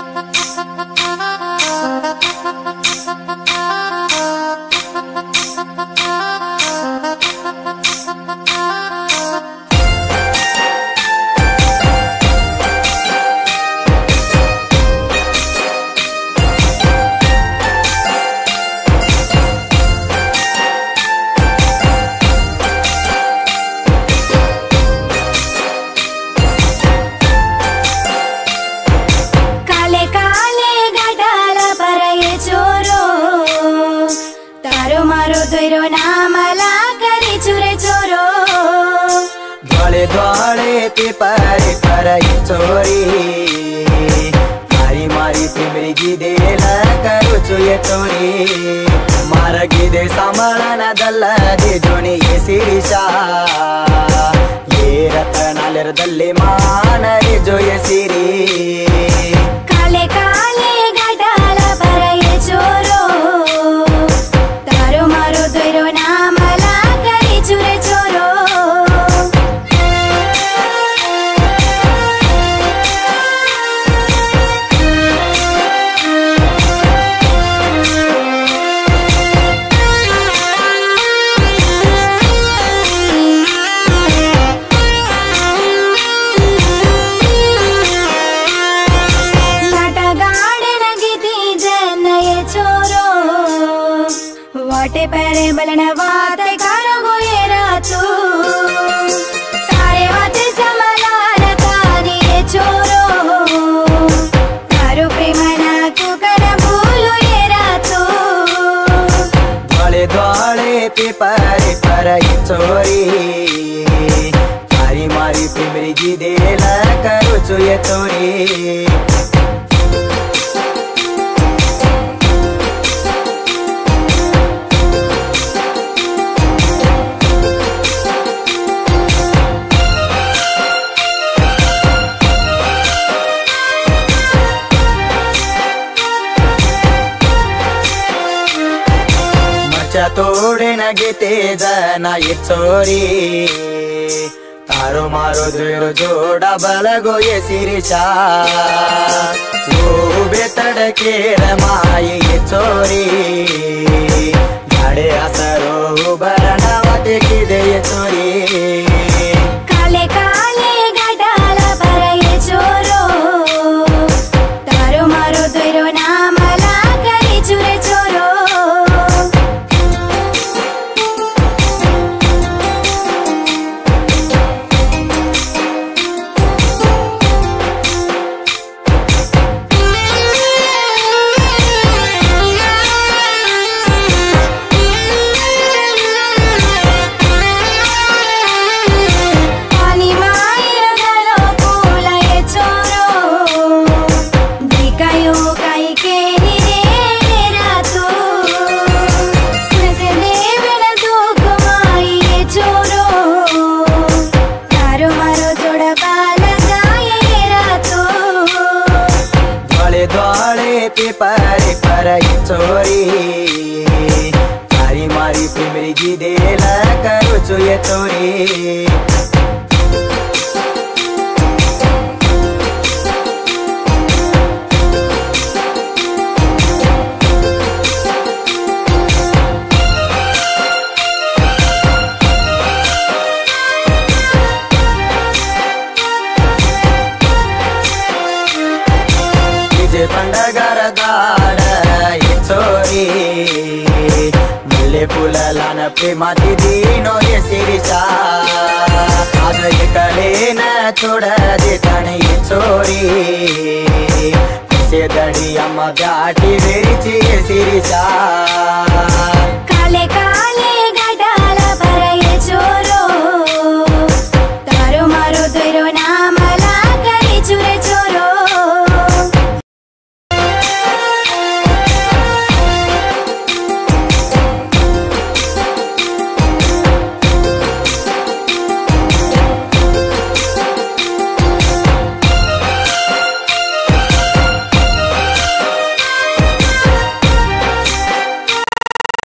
Thank you. तेरो नाम लागरी चुरे चोरो। धोले धोले ते पारे पराई चोरी। मारी मारी तिम्री गिदे करू चुये चोरी। मार गिदे सांभाळना दल्ला दे जोनी ये सिरिशा ये रतनालेर दल्ले मा पिपारे पराई छोरी मारी मारी पिमरी जी देला करू चुये तोरी ತೋಡೆ ನಗಿತೇದ ನಾಯಿ ಚೋರಿ ತಾರು ಮಾರೋದಿರು ಜೋಡ ಬಲಗೊಯ ಸಿರಿಷ ತಡ ತಡಕೇರ ಮಾಯಿ ಚೋರಿ ಗಡೆ ಹಸರು ಬರ पिपारी पराई छोरी मारी मारी तिम्री गिदेला करू चो ये छोरी మల్లె పూలలాన ప్రేమ దిదీనో ఎసిరిచా కాదు కళేన చూడది తని చోరీ. దడి అమ్మ దాటి విరిచి ఎసిరిచా కాలే కా